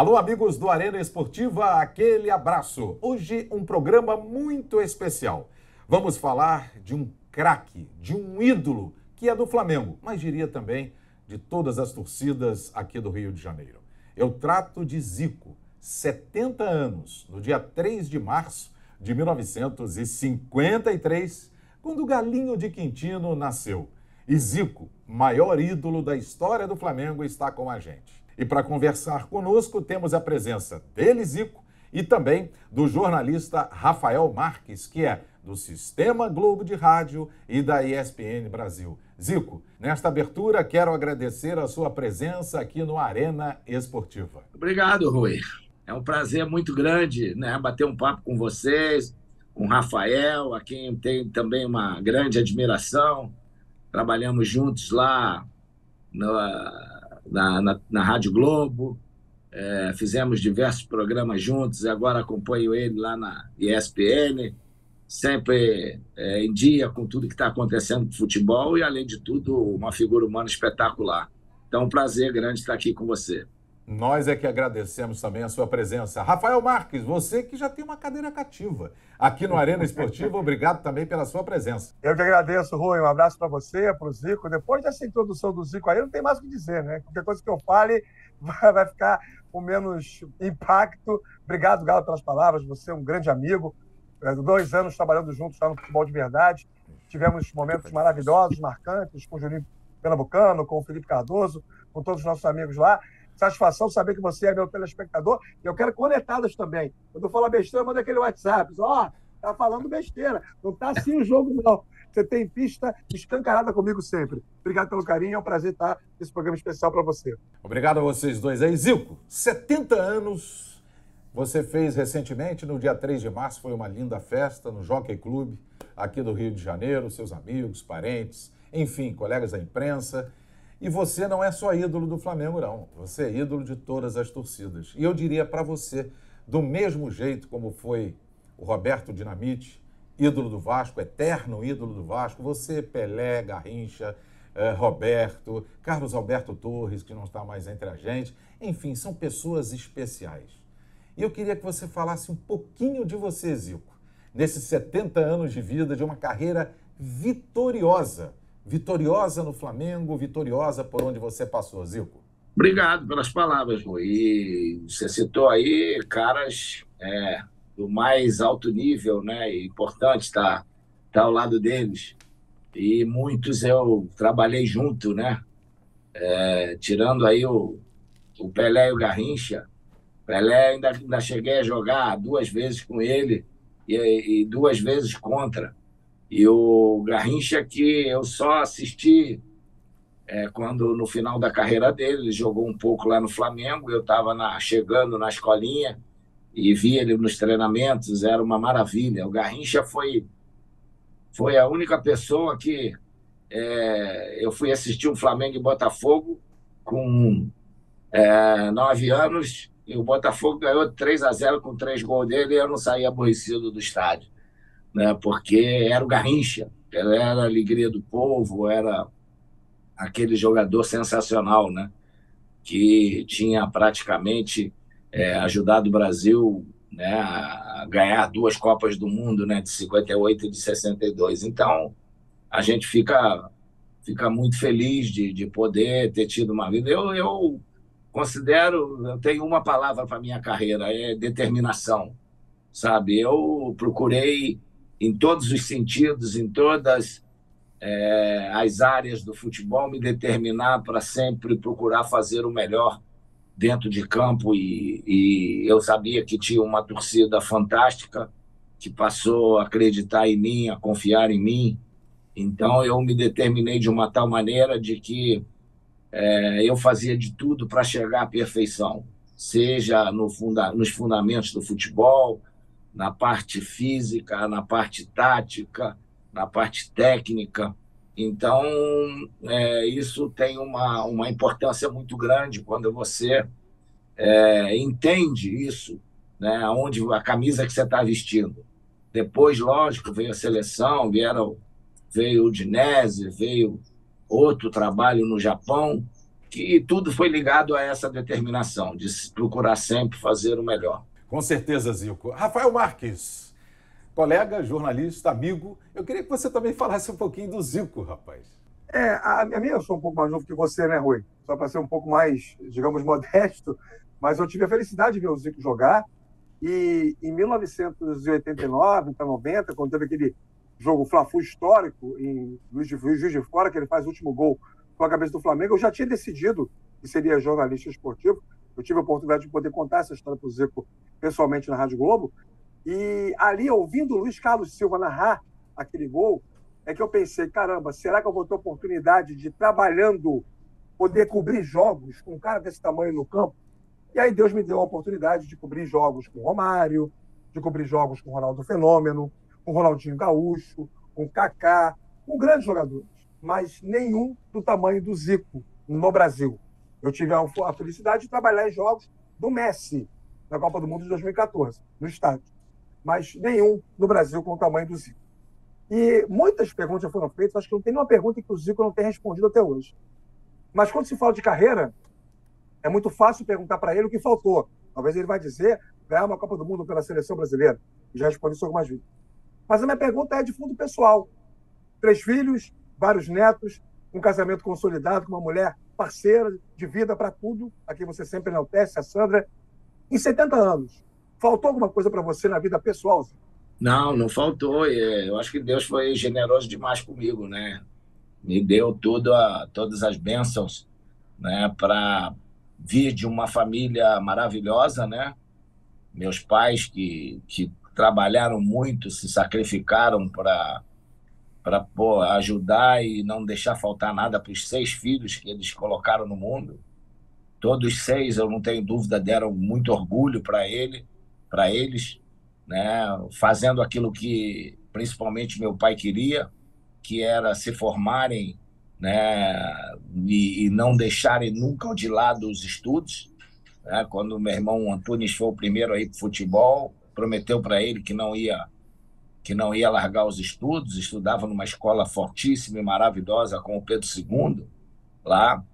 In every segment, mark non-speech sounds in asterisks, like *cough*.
Alô, amigos do Arena Esportiva, aquele abraço. Hoje um programa muito especial. Vamos falar de um craque, de um ídolo que é do Flamengo, mas diria também de todas as torcidas aqui do Rio de Janeiro. Eu trato de Zico, 70 anos, no dia 3 de março de 1953, quando o Galinho de Quintino nasceu. E Zico, maior ídolo da história do Flamengo, está com a gente. E para conversar conosco, temos a presença dele, Zico, e também do jornalista Rafael Marques, que é do Sistema Globo de Rádio e da ESPN Brasil. Zico, nesta abertura, quero agradecer a sua presença aqui no Arena Esportiva. Obrigado, Rui. É um prazer muito grande né, bater um papo com vocês, com Rafael, a quem tem também uma grande admiração. Trabalhamos juntos lá na, na, na, na Rádio Globo, é, fizemos diversos programas juntos, agora acompanho ele lá na ESPN, sempre é, em dia com tudo que está acontecendo no futebol e, além de tudo, uma figura humana espetacular. Então, um prazer grande estar aqui com você. Nós é que agradecemos também a sua presença. Rafael Marques, você que já tem uma cadeira cativa aqui no Arena Esportiva, *laughs* obrigado também pela sua presença. Eu que agradeço, Rui. Um abraço para você, para o Zico. Depois dessa introdução do Zico aí, não tem mais o que dizer, né? Qualquer coisa que eu fale *laughs* vai ficar com menos impacto. Obrigado, Galo, pelas palavras. Você é um grande amigo. É, dois anos trabalhando juntos lá no futebol de verdade. Tivemos momentos maravilhosos, marcantes, com o Juninho Pernambucano, com o Felipe Cardoso, com todos os nossos amigos lá. Satisfação saber que você é meu telespectador. E eu quero conectadas também. Quando eu falar besteira, manda aquele WhatsApp. Ó, oh, tá falando besteira. Não tá assim o jogo, não. Você tem pista escancarada comigo sempre. Obrigado pelo carinho, é um prazer estar nesse programa especial para você. Obrigado a vocês dois aí. Zico, 70 anos você fez recentemente, no dia 3 de março, foi uma linda festa no Jockey Club, aqui do Rio de Janeiro, seus amigos, parentes, enfim, colegas da imprensa. E você não é só ídolo do Flamengo, não. Você é ídolo de todas as torcidas. E eu diria para você, do mesmo jeito como foi o Roberto Dinamite, ídolo do Vasco, eterno ídolo do Vasco, você, Pelé, Garrincha, eh, Roberto, Carlos Alberto Torres, que não está mais entre a gente. Enfim, são pessoas especiais. E eu queria que você falasse um pouquinho de você, Zico, nesses 70 anos de vida, de uma carreira vitoriosa vitoriosa no Flamengo, vitoriosa por onde você passou, Zico. Obrigado pelas palavras, Rui. E você citou aí caras é, do mais alto nível, né? E importante estar, estar ao lado deles. E muitos eu trabalhei junto, né? É, tirando aí o, o Pelé e o Garrincha. Pelé ainda, ainda cheguei a jogar duas vezes com ele e, e duas vezes contra. E o Garrincha, que eu só assisti é, quando, no final da carreira dele, ele jogou um pouco lá no Flamengo, eu estava chegando na escolinha e vi ele nos treinamentos, era uma maravilha. O Garrincha foi, foi a única pessoa que é, eu fui assistir um Flamengo e Botafogo com é, nove anos e o Botafogo ganhou 3 a 0 com três gols dele e eu não saí aborrecido do estádio né? porque era o Garrincha, era a alegria do povo, era aquele jogador sensacional, né? que tinha praticamente é, ajudado o Brasil né, a ganhar duas Copas do Mundo, né, de 58 e de 62. Então, a gente fica, fica muito feliz de, de poder ter tido uma vida. Eu, eu considero, eu tenho uma palavra para minha carreira, é determinação, sabe? Eu procurei em todos os sentidos, em todas é, as áreas do futebol, me determinar para sempre procurar fazer o melhor dentro de campo e, e, eu sabia que tinha uma torcida fantástica que passou a acreditar em mim, a confiar em mim. Então eu me determinei de uma tal maneira de que é, eu fazia de tudo para chegar à perfeição, seja no funda nos fundamentos do futebol, na parte física, na parte tática, na parte técnica. Então, é, isso tem uma, uma importância muito grande quando você é, entende isso, né, onde a camisa que você está vestindo. Depois, lógico, veio a seleção, vieram, veio o Dinese, veio outro trabalho no Japão, que tudo foi ligado a essa determinação de procurar sempre fazer o melhor. Com certeza, Zico. Rafael Marques, colega, jornalista, amigo, eu queria que você também falasse um pouquinho do Zico, rapaz. É, a, minha eu sou um pouco mais novo que você, né, Rui? Só para ser um pouco mais, digamos, *laughs* modesto, mas eu tive a felicidade de ver o Zico jogar. E em 1989 para 90, quando teve aquele jogo Fla-Flu histórico em Luiz de, Juiz de Fora, que ele faz o último gol com a cabeça do Flamengo, eu já tinha decidido que seria jornalista esportivo. Eu tive a oportunidade de poder contar essa história para o Zico pessoalmente na Rádio Globo. E ali, ouvindo o Luiz Carlos Silva narrar aquele gol, é que eu pensei, caramba, será que eu vou ter oportunidade de, trabalhando, poder cobrir jogos com um cara desse tamanho no campo? E aí Deus me deu a oportunidade de cobrir jogos com Romário, de cobrir jogos com Ronaldo Fenômeno, com Ronaldinho Gaúcho, com Kaká, com grandes jogadores, mas nenhum do tamanho do Zico no Brasil. Eu tive a felicidade de trabalhar em jogos do Messi na Copa do Mundo de 2014, no estádio, mas nenhum no Brasil com o tamanho do Zico. E muitas perguntas já foram feitas, acho que não tem nenhuma pergunta que o Zico não tenha respondido até hoje. Mas quando se fala de carreira, é muito fácil perguntar para ele o que faltou. Talvez ele vai dizer ganhar uma Copa do Mundo pela seleção brasileira. Já respondi isso algumas vezes. Mas a minha pergunta é de fundo pessoal. Três filhos, vários netos, um casamento consolidado com uma mulher parceira de vida para tudo, a quem você sempre enaltece, a Sandra. Em 70 anos, faltou alguma coisa para você na vida pessoal? Não, não faltou. Eu acho que Deus foi generoso demais comigo, né? Me deu tudo a, todas as bênçãos, né? Para vir de uma família maravilhosa, né? Meus pais que, que trabalharam muito, se sacrificaram para para ajudar e não deixar faltar nada para os seis filhos que eles colocaram no mundo. Todos seis, eu não tenho dúvida, deram muito orgulho para ele, para eles né, fazendo aquilo que principalmente meu pai queria, que era se formarem né, e, e não deixarem nunca de lado os estudos. Né? Quando meu irmão Antunes foi o primeiro aí para futebol, prometeu para ele que não ia que não ia largar os estudos, estudava numa escola fortíssima e maravilhosa como o Pedro II, lá.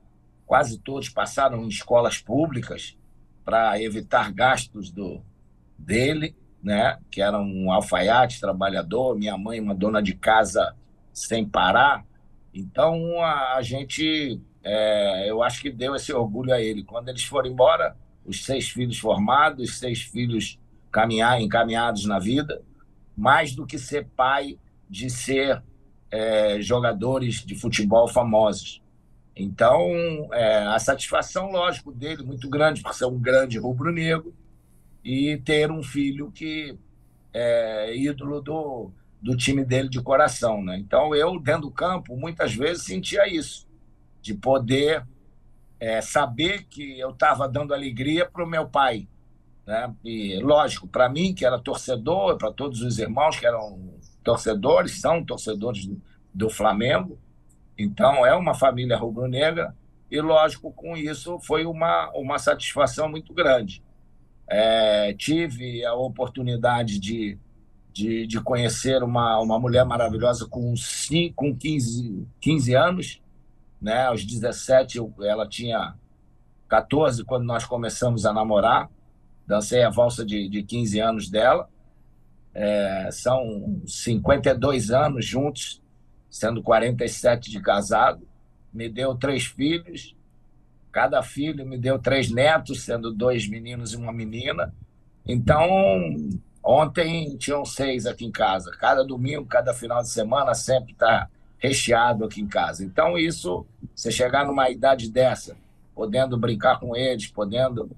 Quase todos passaram em escolas públicas para evitar gastos do dele né? Que era um alfaiate trabalhador, minha mãe uma dona de casa sem parar. Então a, a gente, é, eu acho que deu esse orgulho a ele. Quando eles foram embora, os seis filhos formados, seis filhos caminhar encaminhados na vida, mais do que ser pai de ser é, jogadores de futebol famosos. Então, é, a satisfação, lógico, dele muito grande, por ser um grande rubro-negro, e ter um filho que é ídolo do, do time dele de coração. Né? Então, eu, dentro do campo, muitas vezes sentia isso, de poder é, saber que eu estava dando alegria para o meu pai. Né? E, lógico, para mim, que era torcedor, para todos os irmãos que eram torcedores, são torcedores do, Flamengo. Então, é uma família rubro-negra. E, lógico, com isso foi uma, uma satisfação muito grande. É, tive a oportunidade de, de, de, conhecer uma, uma mulher maravilhosa com, cinco, com 15, 15 anos. Né? Aos 17, ela tinha 14 quando nós começamos a namorar. Dancei a valsa de, de 15 anos dela. É, são 52 anos juntos, sendo 47 de casado. Me deu três filhos Cada filho me deu três netos, sendo dois meninos e uma menina. Então, ontem tinham seis aqui em casa. Cada domingo, cada final de semana, sempre está recheado aqui em casa. Então, isso, você chegar numa idade dessa, podendo brincar com eles, podendo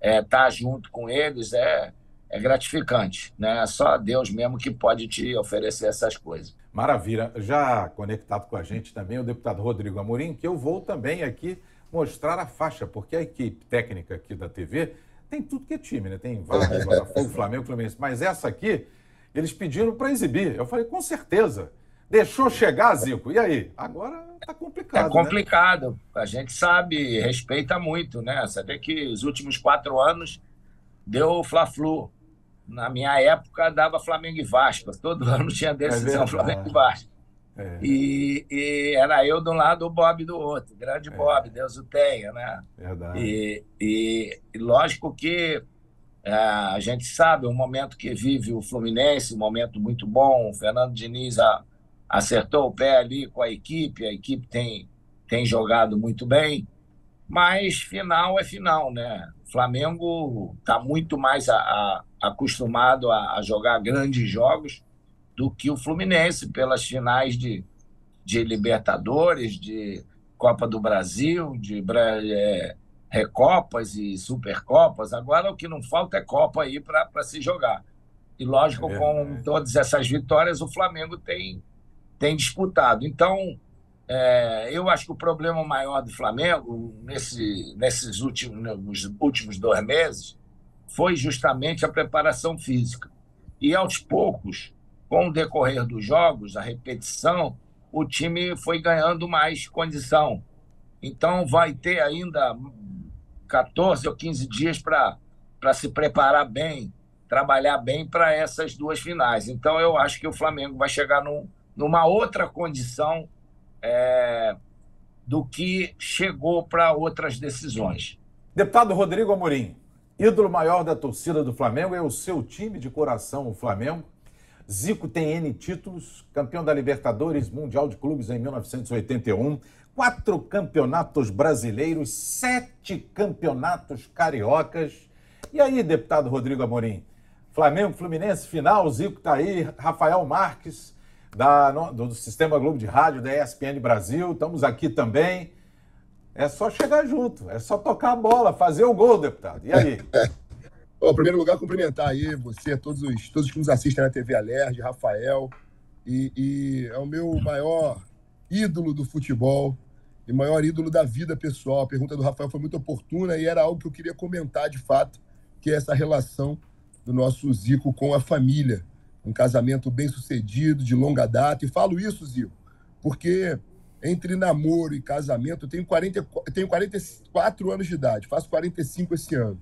estar é, tá junto com eles, é, é gratificante. Né? Só Deus mesmo que pode te oferecer essas coisas. Maravilha. Já conectado com a gente também o deputado Rodrigo Amorim, que eu vou também aqui mostrar a faixa, porque a equipe técnica aqui da TV tem tudo que é time, né? Tem Vasco, *laughs* Botafogo, Flamengo, Fluminense. Mas essa aqui, eles pediram para exibir. Eu falei, com certeza. Deixou chegar, Zico. E aí? Agora tá complicado. É complicado. Né? A gente sabe, respeita muito, né? Saber que os últimos quatro anos deu Fla-Flu. Na minha época dava Flamengo e Vasco. *laughs* Todo ano tinha decisão é Flamengo e Vasco. É. E, e, era eu de um lado, o Bob do outro. Grande é. Bob, Deus o tenha, né? Verdade. E, e, e lógico que é, a gente sabe o momento que vive o Fluminense, um momento muito bom. O Fernando Diniz a, acertou o pé ali com a equipe, a equipe tem, tem jogado muito bem, mas final é final, né? O Flamengo está muito mais a, a, acostumado a, a jogar grandes jogos do que o Fluminense pelas finais de, de Libertadores, de Copa do Brasil, de é, Recopas e Supercopas. Agora o que não falta é Copa aí para se jogar. E lógico, é com todas essas vitórias, o Flamengo tem, tem disputado. Então, é, eu acho que o problema maior do Flamengo nesse, nesses últimos, nos últimos dois meses foi justamente a preparação física. E aos poucos, com o decorrer dos jogos, a repetição, o time foi ganhando mais condição. Então, vai ter ainda 14 ou 15 dias para se preparar bem, trabalhar bem para essas duas finais. Então, eu acho que o Flamengo vai chegar num, numa outra condição é, do que chegou para outras decisões. Deputado Rodrigo Amorim, ídolo maior da torcida do Flamengo é o seu time de coração, o Flamengo. Zico tem N títulos, campeão da Libertadores, Mundial de Clubes em 1981, quatro campeonatos brasileiros, sete campeonatos cariocas. E aí, deputado Rodrigo Amorim? Flamengo, Fluminense, final, Zico está aí, Rafael Marques, da, do, Sistema Globo de Rádio, da ESPN Brasil, estamos aqui também. É só chegar junto, é só tocar a bola, fazer o gol, deputado. E aí? *laughs* Bom, em primeiro lugar, cumprimentar aí você, todos os, todos que nos assistem na TV Alerj, Rafael, e, e, é o meu maior ídolo do futebol e maior ídolo da vida pessoal. A pergunta do Rafael foi muito oportuna e era algo que eu queria comentar de fato, que é essa relação do nosso Zico com a família. Um casamento bem sucedido, de longa data. E falo isso, Zico, porque entre namoro e casamento, eu tenho, 40, eu tenho 44 anos de idade, faço 45 esse ano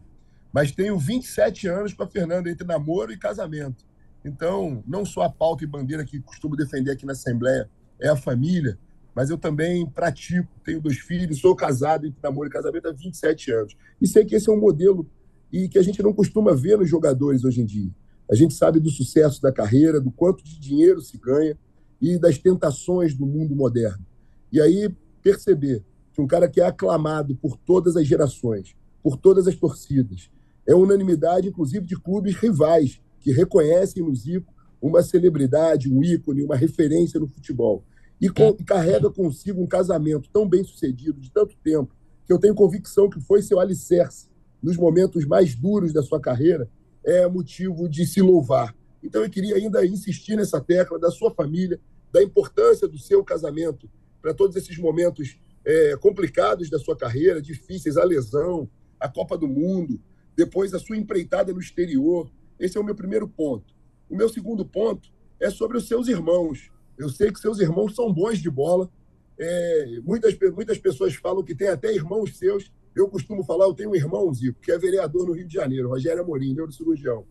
mas tenho 27 anos com a Fernanda entre namoro e casamento. Então, não só a pauta e bandeira que costumo defender aqui na Assembleia é a família, mas eu também pratico, tenho dois filhos, sou casado entre namoro e casamento há 27 anos. E sei que esse é um modelo e que a gente não costuma ver nos jogadores hoje em dia. A gente sabe do sucesso da carreira, do quanto de dinheiro se ganha e das tentações do mundo moderno. E aí perceber que um cara que é aclamado por todas as gerações, por todas as torcidas, é unanimidade, inclusive, de clubes rivais que reconhecem no Zico uma celebridade, um ícone, uma referência no futebol. E, com, e carrega consigo um casamento tão bem sucedido, de tanto tempo, que eu tenho convicção que foi seu alicerce nos momentos mais duros da sua carreira, é motivo de se louvar. Então, eu queria ainda insistir nessa tecla da sua família, da importância do seu casamento para todos esses momentos é, complicados da sua carreira, difíceis, a lesão, a Copa do Mundo, depois a sua empreitada no exterior. Esse é o meu primeiro ponto. O meu segundo ponto é sobre os seus irmãos. Eu sei que seus irmãos são bons de bola. É, muitas, muitas pessoas falam que tem até irmãos seus. Eu costumo falar, eu tenho um irmão, Zico, que é vereador no Rio de Janeiro, Rogério Amorim, neurocirurgião.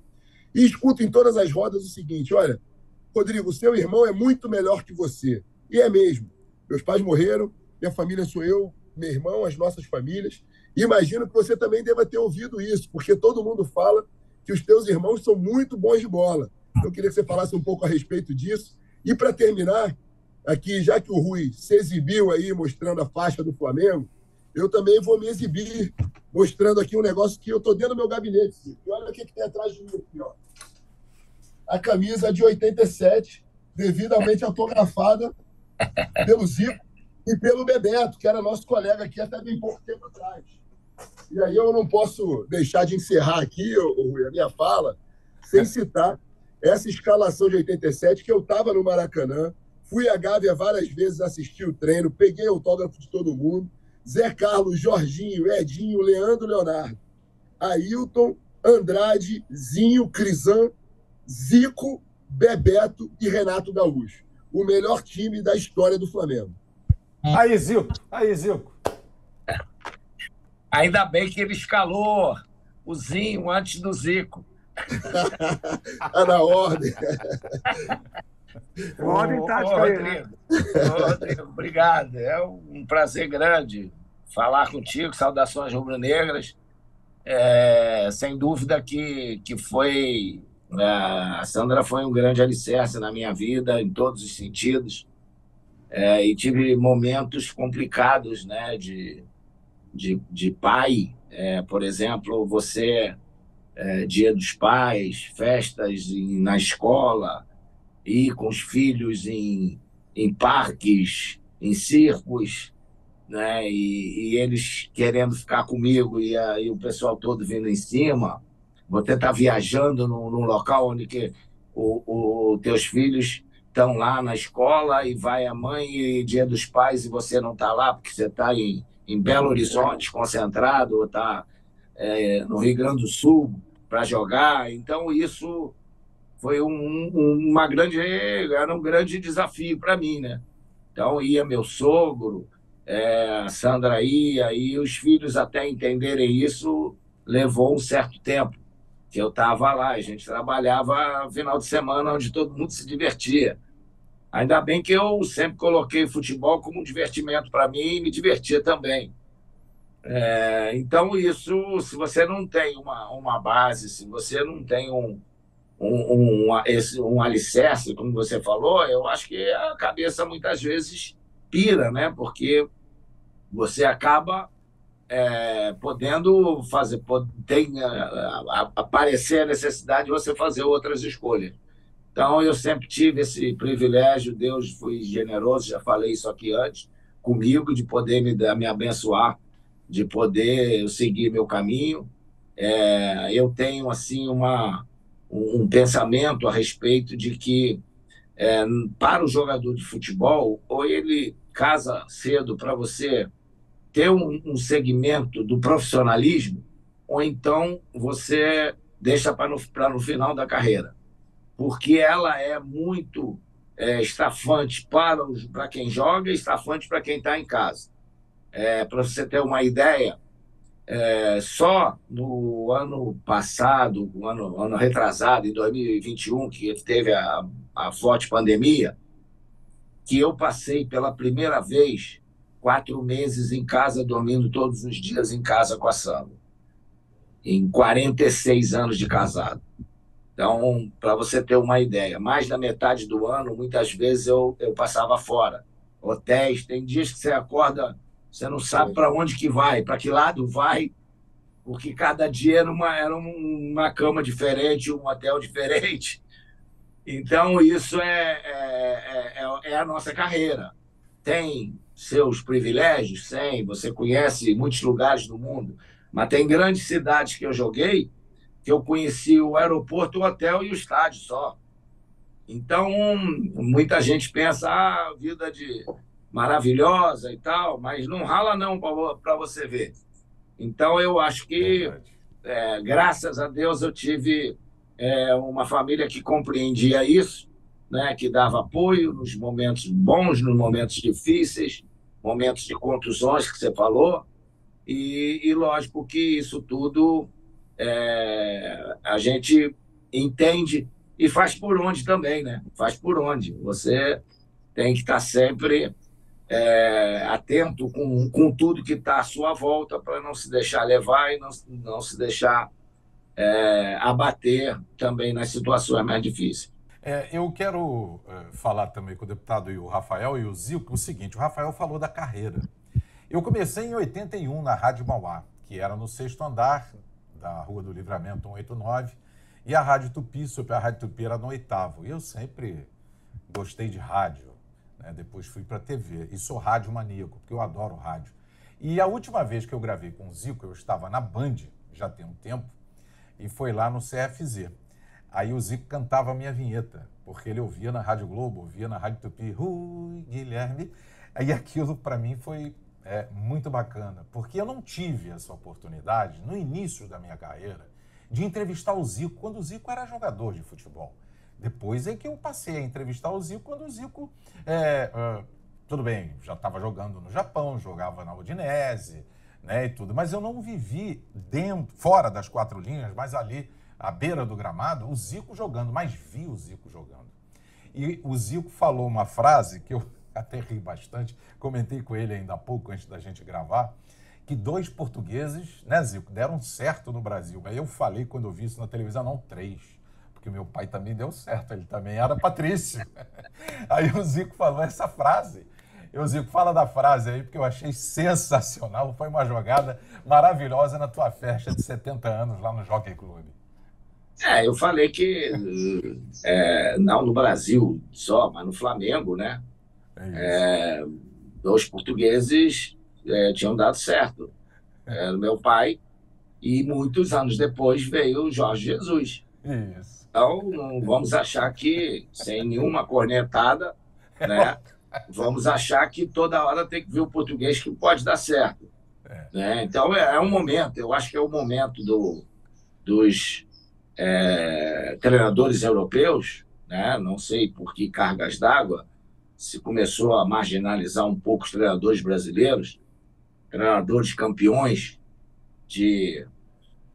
E escuto em todas as rodas o seguinte: olha, Rodrigo, seu irmão é muito melhor que você. E é mesmo. Meus pais morreram, minha família sou eu, meu irmão, as nossas famílias. Imagino que você também deva ter ouvido isso, porque todo mundo fala que os teus irmãos são muito bons de bola. Eu queria que você falasse um pouco a respeito disso. E para terminar, aqui, já que o Rui se exibiu aí mostrando a faixa do Flamengo, eu também vou me exibir mostrando aqui um negócio que eu estou dentro do meu gabinete. E olha o que, que tem atrás de mim aqui, ó. A camisa de 87, devidamente autografada *laughs* pelo Zico e pelo Bebeto, que era nosso colega aqui até bem pouco tempo atrás. E aí eu não posso deixar de encerrar aqui a minha fala sem citar essa escalação de 87 que eu estava no Maracanã, fui a Gávea várias vezes assistir o treino, peguei autógrafo de todo mundo, Zé Carlos, Jorginho, Edinho, Leandro, Leonardo, Ailton, Andrade, Zinho, Crisan, Zico, Bebeto e Renato Gaúcho. O melhor time da história do Flamengo. Aí, Zico, aí, Zico. Ainda bem que ele escalou o Zinho antes do Zico. Está *laughs* na ordem. *laughs* Ordem tática ô, aí, né? Rodrigo, ô, Rodrigo, obrigado. É um prazer grande falar contigo. Saudações rubro-negras. É, sem dúvida que, que foi. é, A Sandra foi um grande alicerce na minha vida, em todos os sentidos. É, e tive momentos complicados né, de, de, de pai. É, por exemplo, você, é, Dia dos Pais, festas em- na escola, ir com os filhos em, em parques, em circos, né? E, e eles querendo ficar comigo e, a- e o pessoal todo vindo em cima. Você está viajando num, num local onde que o, o teus filhos estão lá na escola e vai a mãe e dia dos pais e você não está lá porque você está em, em Belo Horizonte concentrado ou está no Rio Grande do Sul para jogar. Então isso foi um, um- uma grande era um grande desafio para mim, né? Então ia meu sogro, é, a Sandra ia e os filhos até entenderem isso levou um certo tempo que eu estava lá. A gente trabalhava final de semana onde todo mundo se divertia. Ainda bem que eu sempre coloquei futebol como um divertimento para mim e me divertia também. É, então, isso, se você não tem uma, uma base, se você não tem um, um, um, esse, um alicerce, como você falou, eu acho que a cabeça muitas vezes pira, né? Porque você acaba é, podendo fazer, tem a, a, aparecer a necessidade de você fazer outras escolhas. Então, eu sempre tive esse privilégio, Deus foi generoso, já falei isso aqui antes, comigo, de poder me, me abençoar, de poder seguir meu caminho. É, eu tenho, assim, uma, um, um, pensamento a respeito de que, é, para o jogador de futebol, ou ele casa cedo para você ter um, um, segmento do profissionalismo, ou então você deixa para no, no final da carreira porque ela é muito é, estafante para, os, para quem joga e estafante para quem está em casa. É, para você ter uma ideia, é, só no ano passado, no ano, ano retrasado, em 2021, que teve a, a forte pandemia, que eu passei pela primeira vez quatro meses em casa, dormindo todos os dias em casa com a Sandra, em 46 anos de casado. Então, para você ter uma ideia, mais da metade do ano, muitas vezes eu, eu passava fora. Hotéis, tem dias que você acorda, você não sabe para onde que vai, para que lado vai, porque cada dia era uma, era uma cama diferente, um hotel diferente. Então, isso é, é, é, é a nossa carreira. Tem seus privilégios? Tem. Você conhece muitos lugares do mundo, mas tem grandes cidades que eu joguei que eu conheci o aeroporto, o hotel e o estádio só. Então, muita gente pensa, ah, vida de maravilhosa e tal, mas não rala não para você ver. Então, eu acho que, é, graças a Deus, eu tive é, uma família que compreendia isso, né, que dava apoio nos momentos bons, nos momentos difíceis, momentos de contusões que você falou, e, e lógico que isso tudo é, a gente entende e faz por onde também, né? Faz por onde. Você tem que estar sempre é, atento com, com tudo que está à sua volta para não se deixar levar e não, não se deixar é, abater também nas situações mais difíceis. É, eu quero falar também com o deputado e o Rafael e o Zico o seguinte: o Rafael falou da carreira. Eu comecei em 81 na Rádio Mauá, que era no sexto andar da Rua do Livramento 189, e a Rádio Tupi, sobre a Rádio Tupi era no oitavo. Eu sempre gostei de rádio, né? depois fui para a TV, e sou rádio maníaco, porque eu adoro rádio. E a última vez que eu gravei com o Zico, eu estava na Band, já tem um tempo, e foi lá no CFZ. Aí o Zico cantava a minha vinheta, porque ele ouvia na Rádio Globo, ouvia na Rádio Tupi, Rui, Guilherme. Aí aquilo para mim foi é, muito bacana, porque eu não tive essa oportunidade no início da minha carreira de entrevistar o Zico quando o Zico era jogador de futebol. Depois é que eu passei a entrevistar o Zico quando o Zico, é, uh, tudo bem, já estava jogando no Japão, jogava na Udinese, né, e tudo, mas eu não vivi dentro, fora das quatro linhas, mas ali à beira do gramado, o Zico jogando, mas vi o Zico jogando. E o Zico falou uma frase que eu *laughs* até ri bastante, comentei com ele ainda há pouco, antes da gente gravar, que dois portugueses, né, Zico, deram certo no Brasil. Aí eu falei, quando eu vi isso na televisão, não, três. Porque meu pai também deu certo, ele também era Patrício. *laughs* Aí o Zico falou essa frase. Eu, Zico, fala da frase aí, porque eu achei sensacional. Foi uma jogada maravilhosa na tua festa de 70 anos lá no Jockey Club. É, eu falei que é, não no Brasil só, mas no Flamengo, né? É é, os portugueses é, tinham dado certo. Era meu pai, e muitos anos depois veio o Jorge Jesus. Isso. Então, não vamos achar que, sem nenhuma cornetada, né? Vamos achar que toda hora tem que ver o português que pode dar certo. É. Né? Então, é, é, um momento, eu acho que é o momento do, dos é, treinadores europeus, né? não sei por que cargas d'água, se começou a marginalizar um pouco os treinadores brasileiros, treinadores campeões de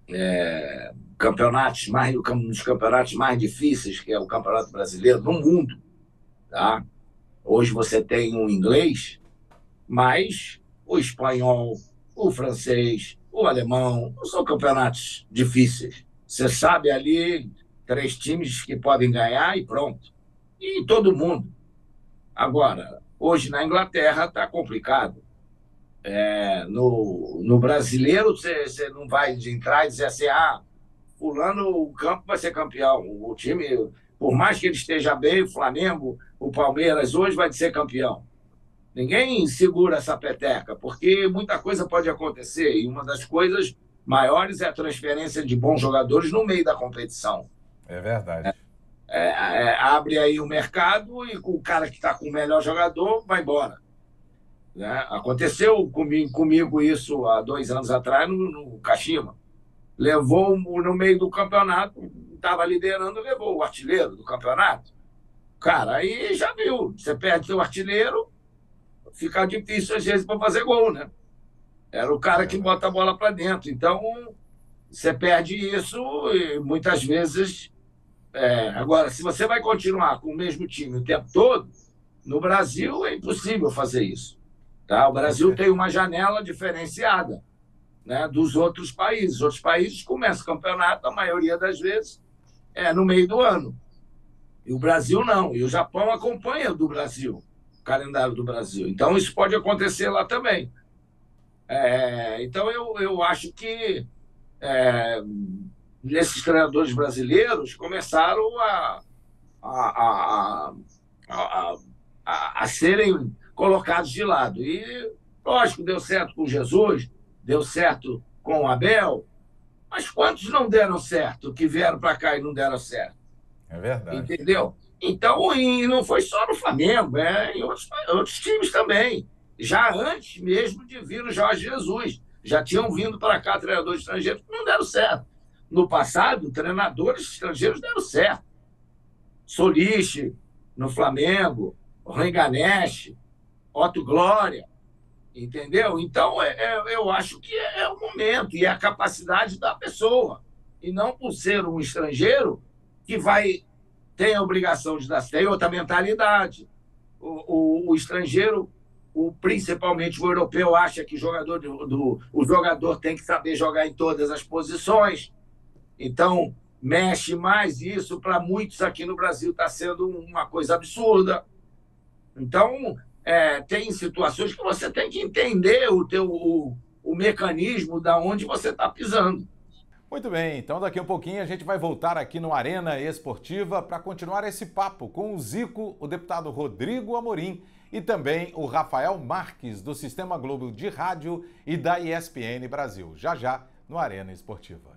é, campeonatos mais um dos campeonatos mais difíceis que é o campeonato brasileiro no mundo, tá? Hoje você tem o inglês, mas o espanhol, o francês, o alemão não são campeonatos difíceis. Você sabe ali três times que podem ganhar e pronto. E todo mundo. Agora, hoje na Inglaterra está complicado. É, no, no brasileiro, você não vai entrar e dizer assim: ah, Fulano, o campo vai ser campeão. O time, por mais que ele esteja bem, o Flamengo, o Palmeiras, hoje vai ser campeão. Ninguém segura essa peteca, porque muita coisa pode acontecer. E uma das coisas maiores é a transferência de bons jogadores no meio da competição. É verdade. É, é, abre aí o mercado e o cara que está com o melhor jogador vai embora. Né? Aconteceu comigo, comigo, isso há dois anos atrás no, no Kashima. Levou no meio do campeonato, estava liderando, levou o artilheiro do campeonato. Cara, aí já viu, você perde seu artilheiro, fica difícil às vezes para fazer gol, né? Era o cara que bota a bola para dentro. Então, você perde isso e muitas vezes. É... Agora, se você vai continuar com o mesmo time o tempo todo, no Brasil é impossível fazer isso. Tá? O Brasil tem uma janela diferenciada né, dos outros países. Os outros países começam o campeonato, a maioria das vezes, é no meio do ano. E o Brasil não. E o Japão acompanha do Brasil, o calendário do Brasil. Então, isso pode acontecer lá também. É, então, eu, eu acho que é, esses treinadores brasileiros começaram a, a, a, a serem colocados de lado. E, lógico, deu certo com Jesus, deu certo com o Abel, mas quantos não deram certo, que vieram para cá e não deram certo? É verdade. Entendeu? Então, e não foi só no Flamengo, é em outros, outros times também já antes mesmo de vir o Jorge Jesus. Já tinham vindo para cá treinadores estrangeiros que não deram certo. No passado, treinadores estrangeiros deram certo. Soliche, no Flamengo, Renganesh, Otto Glória, entendeu? Então, é, é, eu acho que é, é o momento e é a capacidade da pessoa. E não por ser um estrangeiro que vai tem a obrigação de dar tem outra mentalidade. O, o, o estrangeiro o, principalmente o europeu acha que jogador do, do, o jogador tem que saber jogar em todas as posições. Então, mexe mais isso para muitos aqui no Brasil está sendo uma coisa absurda. Então, é, tem situações que você tem que entender o teu o, o mecanismo da onde você está pisando. Muito bem, então daqui a um pouquinho a gente vai voltar aqui no Arena Esportiva para continuar esse papo com o Zico, o deputado Rodrigo Amorim e também o Rafael Marques, do Sistema Globo de Rádio e da ESPN Brasil. Já já no Arena Esportiva.